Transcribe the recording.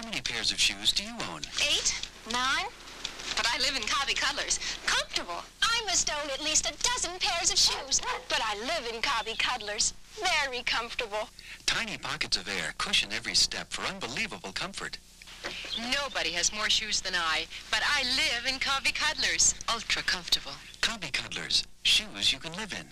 How many pairs of shoes do you own? Eight? Nine? But I live in Cobbie Cuddlers. Comfortable. I must own at least a dozen pairs of shoes, but I live in Cobbie Cuddlers. Very comfortable. Tiny pockets of air cushion every step for unbelievable comfort. Nobody has more shoes than I, but I live in Cobbie Cuddlers. Ultra comfortable. Cobbie Cuddlers, shoes you can live in.